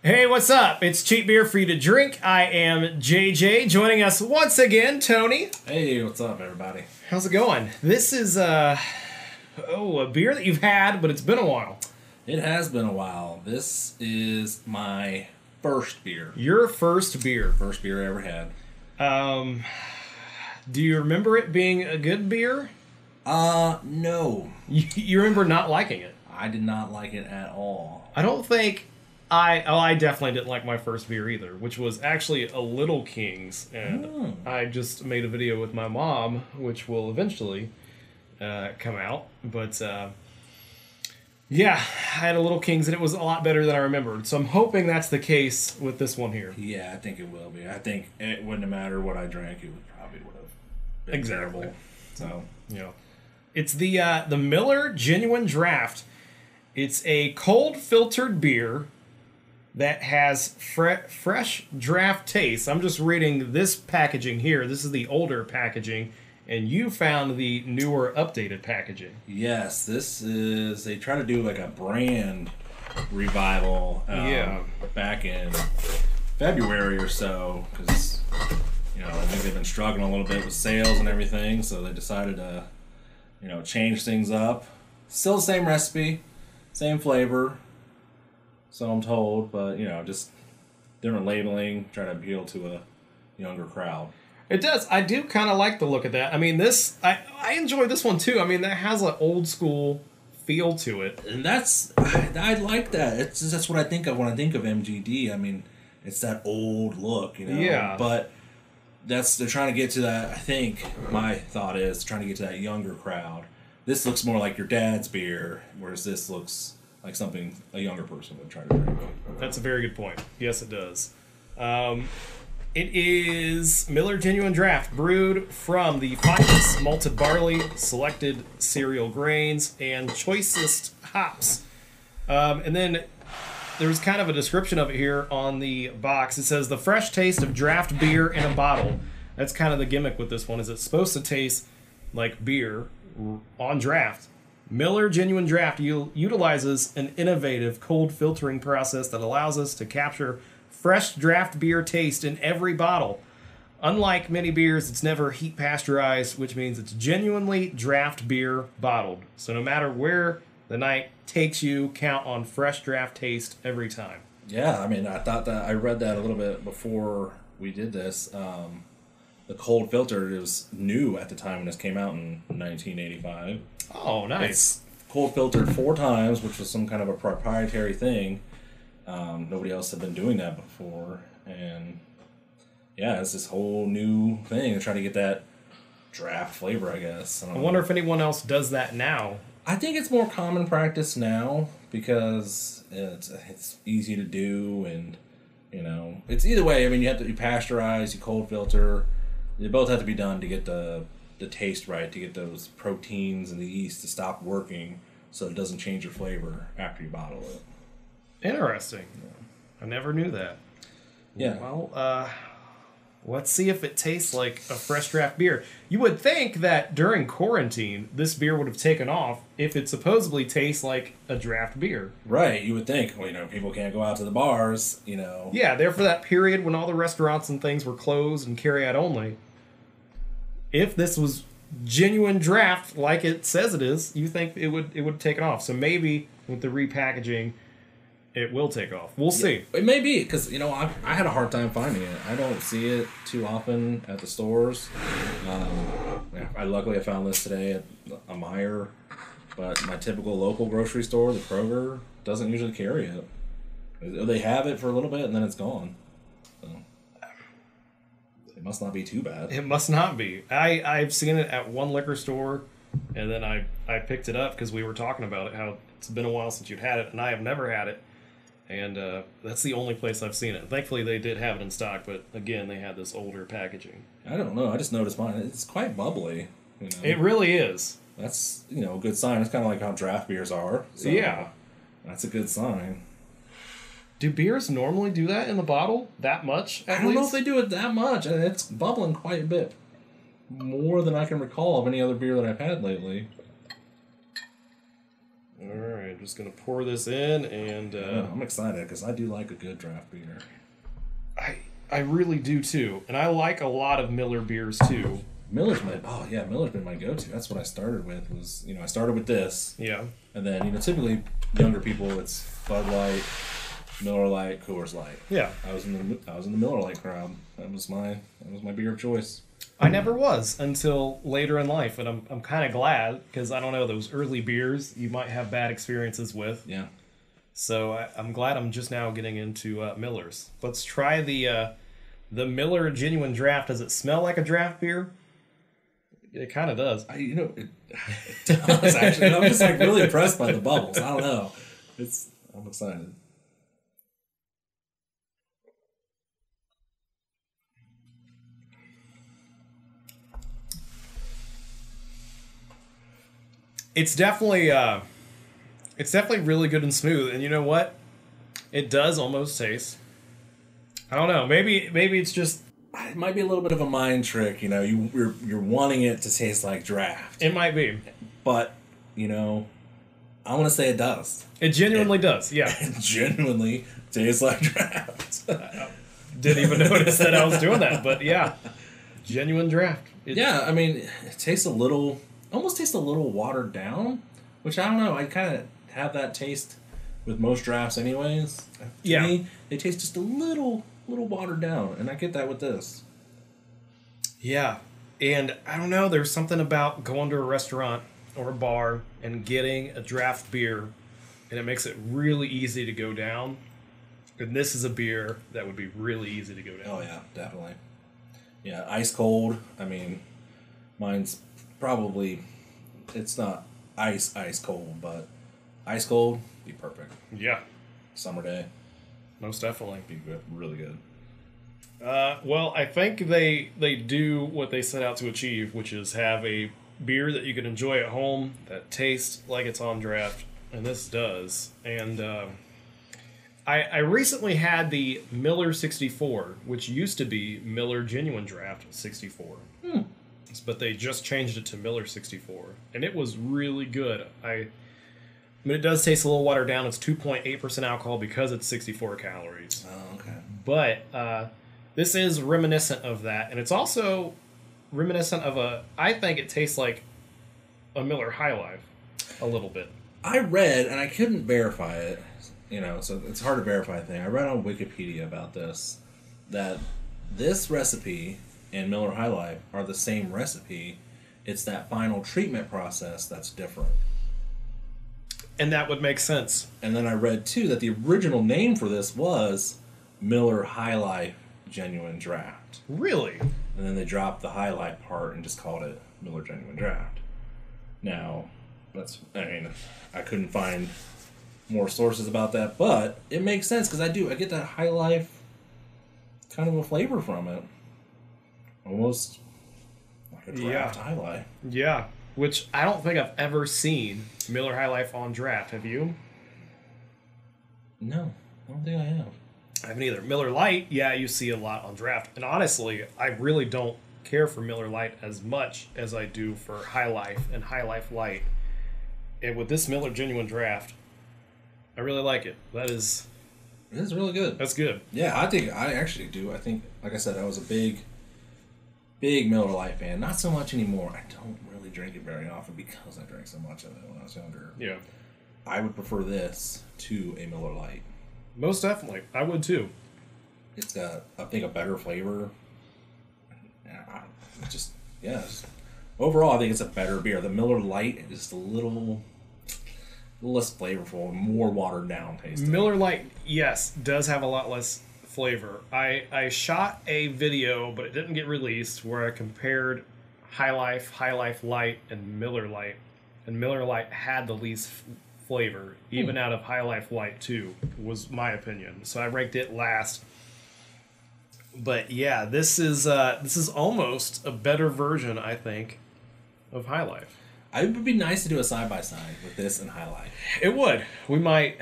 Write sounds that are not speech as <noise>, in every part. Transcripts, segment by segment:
Hey, what's up? It's Cheap Beer for you to drink. I am JJ. Joining us once again, Tony. Hey, what's up, everybody? How's it going? This is uh oh a beer that you've had, but it's been a while. It has been a while. This is my first beer. Your first beer. First beer I ever had. Um, do you remember it being a good beer? Uh, no. You, <laughs> you remember not liking it? I did not like it at all. I don't think I. Oh, I definitely didn't like my first beer either, which was actually a Little Kings, and Hmm. I just made a video with my mom, which will eventually uh, come out. But uh, yeah, I had a Little Kings, and it was a lot better than I remembered. So I'm hoping that's the case with this one here. Yeah, I think it will be. I think it wouldn't have mattered what I drank. It would probably would have been Exactly. terrible. So, Yeah. It's the uh, the Miller Genuine Draft. It's a cold filtered beer that has fre- fresh draft taste. I'm just reading this packaging here. This is the older packaging, and you found the newer, updated packaging. yes, this is. They try to do like a brand revival um, Yeah. back in February or so because you know I think they've been struggling a little bit with sales and everything, so they decided to you know change things up. Still the same recipe, same flavor, so I'm told, but you know just different labeling, trying to appeal to a younger crowd. It does. I do kind of like the look of that. I mean, this I I enjoy this one too. I mean, that has an old school feel to it. and that's I, I like that. It's just, that's what I think of when I think of MGD. I mean, it's that old look, you know. Yeah. But that's they're trying to get to that. I think my thought is trying to get to that younger crowd. This looks more like your dad's beer, whereas this looks like something a younger person would try to drink. That's a very good point. Yes, it does. Um, it is Miller Genuine Draft, brewed from the finest malted barley, selected cereal grains, and choicest hops. Um, and then there's kind of a description of it here on the box. It says the fresh taste of draft beer in a bottle. That's kind of the gimmick with this one. Is it's supposed to taste like beer on draft. Miller Genuine Draft u- utilizes an innovative cold filtering process that allows us to capture fresh draft beer taste in every bottle. Unlike many beers, it's never heat pasteurized, which means it's genuinely draft beer bottled. So no matter where the night takes you, count on fresh draft taste every time. Yeah, I mean, I thought that I read that a little bit before we did this. Um, the cold filter was new at the time when this came out in 1985. Oh, nice. It's cold filtered four times, which was some kind of a proprietary thing. Um, nobody else had been doing that before, and yeah, it's this whole new thing to try to get that draft flavor, I guess. I wonder if anyone else does that now. I think it's more common practice now because it's it's easy to do, and you know, it's either way. I mean, you have to you pasteurize, you cold filter. They both have to be done to get the the taste right, to get those proteins and the yeast to stop working, so it doesn't change your flavor after you bottle it. Interesting. I never knew that. Yeah. Well, uh, let's see if it tastes like a fresh draft beer. You would think that during quarantine, this beer would have taken off if it supposedly tastes like a draft beer. Right, you would think. Well, you know, people can't go out to the bars. You know. Yeah, there for that period when all the restaurants and things were closed and carry out only. If this was genuine draft like it says it is, you think it would it would take taken off. So maybe with the repackaging, it will take off. We'll see. It may be because you know I, I had a hard time finding it. I don't see it too often at the stores. Um, yeah, I luckily I found this today at a Meijer, but my typical local grocery store, the Kroger, doesn't usually carry it. They have it for a little bit and then it's gone. Must not be too bad. It must not be. I I've seen it at one liquor store, and then I I picked it up because we were talking about it. How it's been a while since you've had it, and I have never had it. And uh, that's the only place I've seen it. Thankfully, they did have it in stock, but again, they had this older packaging. I don't know. I just noticed mine. It's quite bubbly. You know, It really is. that's you know a good sign. It's kind of like how draft beers are. So Yeah. that's a good sign. Do beers normally do that in the bottle that much? At I don't know if they do it that much, and it's bubbling quite a bit more than I can recall of any other beer that I've had lately. All right, I'm just gonna pour this in, and uh, Yeah, I'm excited because I do like a good draft beer. I I really do too, and I like a lot of Miller beers too. Miller's my oh yeah, Miller's been my go-to. That's what I started with. Was you know I started with this, Yeah, and then you know typically younger people it's Bud Light, Miller Lite, Coors Light. yeah. I was in the I was in the Miller Lite crowd. That was my that was my beer of choice. I never was until later in life, and I'm I'm kind of glad because I don't know those early beers you might have bad experiences with. Yeah. So I, I'm glad I'm just now getting into uh, Millers. Let's try the uh, the Miller Genuine Draft. Does it smell like a draft beer? It kind of does. I you know it, <laughs> it does actually. I'm just like really impressed by the bubbles. I don't know. It's I'm excited. It's definitely uh, it's definitely really good and smooth. And you know what? It does almost taste. I don't know. Maybe maybe it's just It might be a little bit of a mind trick, you know. You you're, you're wanting it to taste like draft, it might be. but you know, I want to say it does. It genuinely does. Yeah. <laughs> It genuinely tastes like draft. <laughs> Didn't even notice that I was doing that, but yeah, <laughs> genuine draft. It- yeah, I mean, it tastes a little, almost tastes a little watered down, which I don't know. I kind of have that taste with most drafts, anyways. To Yeah. me, they taste just a little, little watered down, and I get that with this. Yeah. And I don't know, there's something about going to a restaurant or a bar and getting a draft beer, and it makes it really easy to go down. And this is a beer that would be really easy to go down. Oh yeah, definitely. Yeah, ice cold. I mean, mine's probably it's not ice ice cold, but ice cold be perfect. Yeah, Summer day most definitely. be good, really good. Uh, well, I think they they do what they set out to achieve, which is have a beer that you can enjoy at home that tastes like it's on draft, and this does. And uh, I I recently had the Miller 64, which used to be Miller Genuine Draft 64, but they just changed it to Miller 64, and it was really good. I. I mean, it does taste a little watered down. It's 2.8% alcohol because it's 64 calories Oh, okay. but uh, this is reminiscent of that, and it's also reminiscent of a. I think it tastes like a Miller High Life, a little bit. I read, and I couldn't verify it, you know, so it's hard to verify a thing. I read on Wikipedia about this that this recipe and Miller High Life are the same recipe. It's that final treatment process that's different. And that would make sense. And then I read too that the original name for this was Miller High Life Genuine Draft. Really? And then they dropped the High Life part and just called it Miller Genuine Draft. Now, that's, I mean, I couldn't find more sources about that, but it makes sense because I do, I get that High Life kind of a flavor from it. Almost like a draft Yeah. High Life. Yeah. Which I don't think I've ever seen Miller High Life on draft. Have you? No, I don't think I have. I haven't either. Miller Lite, yeah, you see a lot on draft. And honestly, I really don't care for Miller Lite as much as I do for High Life and High Life Light. And with this Miller Genuine Draft, I really like it. That is It is really good. that's good. Yeah, I think I actually do. I think, like I said, I was a big, big Miller Lite fan. Not so much anymore. I don't really drink it very often because I drank so much of it when I was younger. Yeah. I would prefer this to a Miller Lite. Most definitely. I would too. It's got, I think, a better flavor. I, just yes. Overall, I think it's a better beer. The Miller Lite is just a little, little less flavorful, more watered down tasting. Miller Lite, yes, does have a lot less flavor. I I shot a video, but it didn't get released, where I compared High Life, High Life Light, and Miller Lite. and Miller Lite had the least f- flavor, even out of High Life Light too, was my opinion. So I ranked it last. But yeah, this is uh, this is almost a better version, I think, of High Life. It would be nice to do a side by side with this and High Life. It would. We might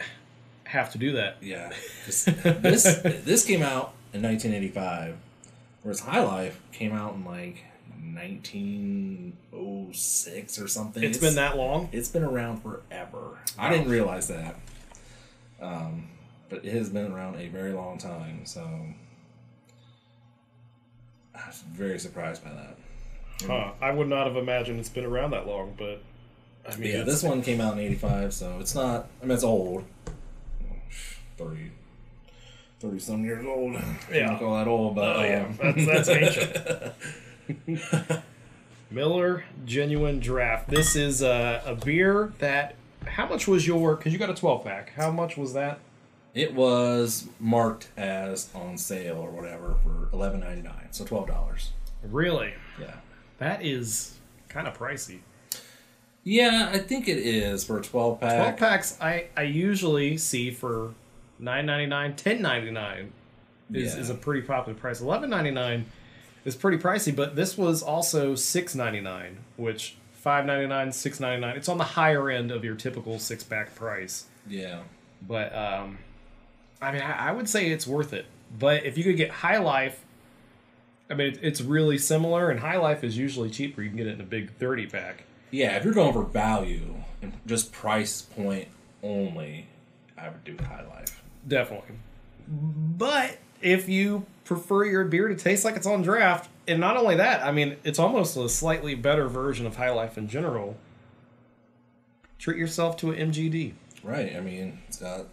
have to do that. Yeah. this this came out in 1985, whereas High Life came out in like 1906 or something. It's been that long. It's been around forever. I didn't realize that. Um, but it has been around a very long time, so I was very surprised by that. Huh. I would not have imagined it's been around that long, but I mean, Yeah, it's- this one came out in 85, so it's not, I mean, it's old. 30, 30 some years old. <laughs> Yeah. Can't call that old, but Oh yeah, um, that's, that's ancient. <laughs> <laughs> Miller Genuine Draft. This is a, a beer that. How much was your? Because you got a twelve pack. How much was that? it was marked as on sale or whatever for eleven ninety nine, so twelve dollars. Really, Yeah. that is kind of pricey. Yeah, I think it is for a twelve pack. Twelve packs, I I usually see for nine ninety nine, ten ninety nine is Yeah. is a pretty popular price. Eleven ninety nine is pretty pricey, but this was also six ninety nine, which five ninety nine, six ninety nine. It's on the higher end of your typical six pack price. Yeah. But um, I mean, I, I would say it's worth it. But if you could get High Life, I mean, it, it's really similar, and High Life is usually cheaper. You can get it in a big thirty pack. Yeah, if you're going for value and just price point only, I would do High Life. Definitely. But if you prefer your beer to taste like it's on draft, and not only that, I mean, it's almost a slightly better version of High Life in general. Treat yourself to an MGD. Right. I mean, it's got a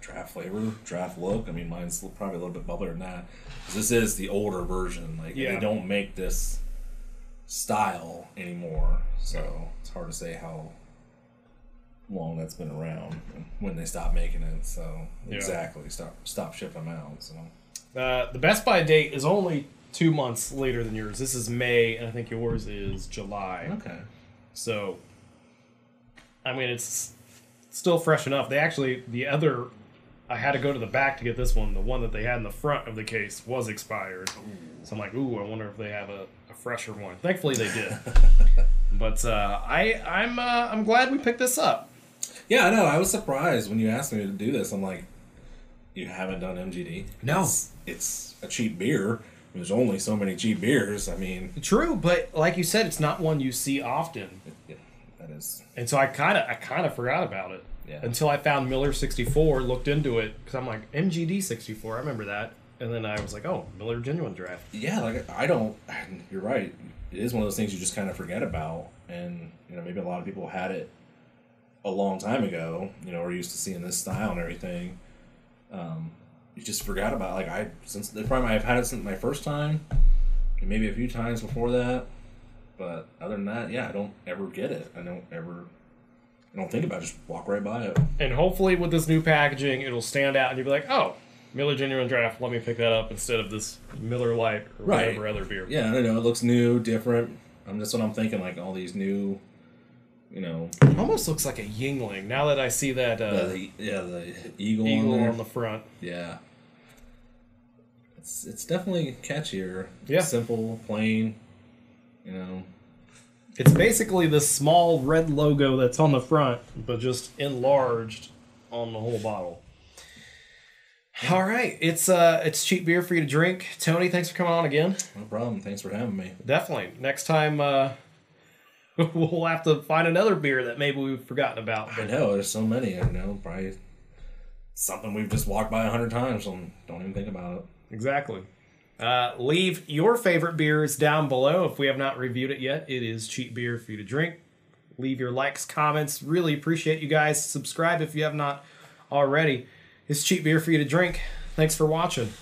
draft flavor, draft look. I mean, mine's probably a little bit bubblier than that. 'Cause This is the older version. Like Yeah. they don't make this style anymore, so it's hard to say how long that's been around when they stopped making it. So Yeah. exactly, stop stop shipping them out. So Uh, the Best By date is only two months later than yours. This is May, and I think yours is July. okay. So, I mean, it's still fresh enough. They actually, the other, I had to go to the back to get this one. The one that they had in the front of the case was expired. So I'm like, ooh, I wonder if they have a, a fresher one. Thankfully, they did. <laughs> but uh, I, I'm, uh, I'm glad we picked this up. Yeah, I know. I was surprised when you asked me to do this. I'm like, you haven't done MGD? No. It's, it's a cheap beer. There's only so many cheap beers. I mean, True, but like you said, it's not one you see often. it, that is. And so I kind of I kind of forgot about it Yeah. until I found Miller 64, looked into it because I'm like MGD 64, I remember that, and then I was like, oh, Miller Genuine Draft. Yeah, like I don't. You're right. It is one of those things you just kind of forget about, and you know maybe a lot of people had it a long time ago. You know, we're used to seeing this style and everything. Um, you just forgot about. it. Like I since the probably I've had it since my first time, and maybe a few times before that. But other than that, yeah, I don't ever get it. I don't ever. I don't think about it. Just walk right by it. And hopefully with this new packaging, it'll stand out, and you'll be like, oh, Miller Genuine Draft. Let me pick that up instead of this Miller Lite or Right. whatever other beer. Yeah, I don't know it looks new, different. I'm that's what I'm thinking. Like all these new, you know, It almost looks like a Yuengling now that I see that uh, the, the yeah the eagle, eagle on, on the front. yeah. It's it's definitely catchier. Yeah. simple, plain. You know, It's basically the small red logo that's on the front, but just enlarged on the whole bottle. All right, it's uh, it's cheap beer for you to drink. Tony, thanks for coming on again. no problem. Thanks for having me. Definitely. Next time, uh, <laughs> we'll have to find another beer that maybe we've forgotten about. I know there's so many. I know probably something we've just walked by a hundred times and don't even think about it. exactly. Uh, leave your favorite beers down below if we have not reviewed it yet. It is cheap beer for you to drink. Leave your likes, comments. Really appreciate you guys. Subscribe if you have not already. It's cheap beer for you to drink. Thanks for watching.